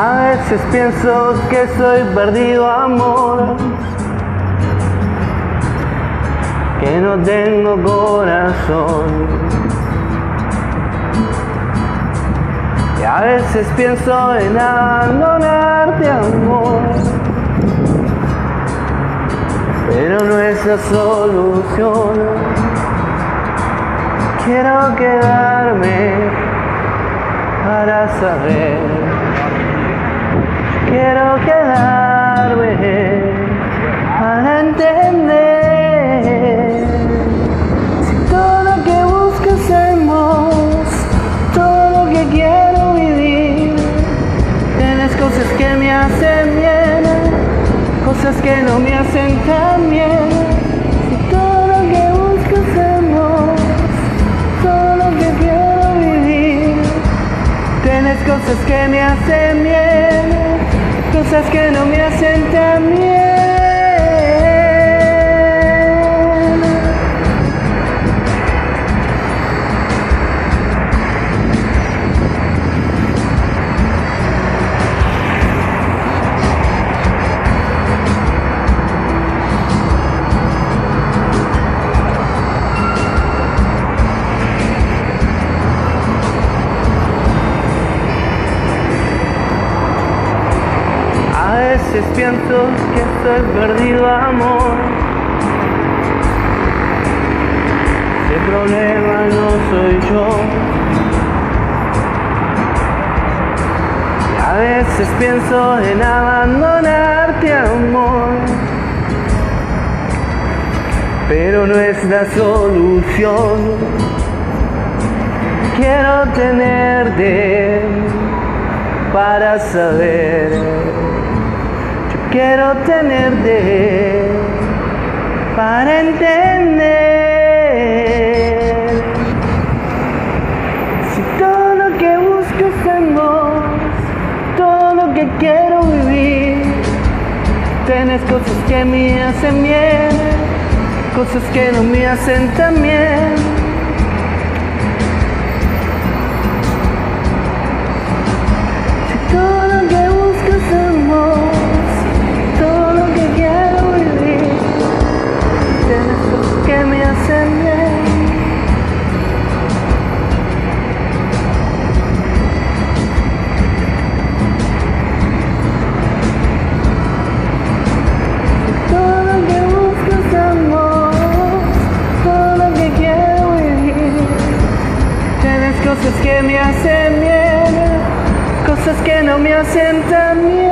A veces pienso que soy perdido amor, que no tengo corazón. Y a veces pienso en abandonarte amor, pero no es la solución. Quiero quedarme para saber Quiero quedarme para entender si todo lo que busco hacemos, todo lo que quiero vivir. Tienes cosas que me hacen bien, cosas que no me hacen tan bien. Cosas que me hacen bien cosas que no me hacen tan bien. Veces pienso que estoy perdido amor. El problema no soy yo. Y a veces pienso en abandonarte amor. Pero no es la solución. Quiero tenerte para saber quiero tenerte para entender. Si todo lo que busco hacemos, todo lo que quiero vivir, tienes cosas que me hacen bien, cosas que no me hacen tan bien cosas que me hacen bien, cosas que no me hacen tan bien.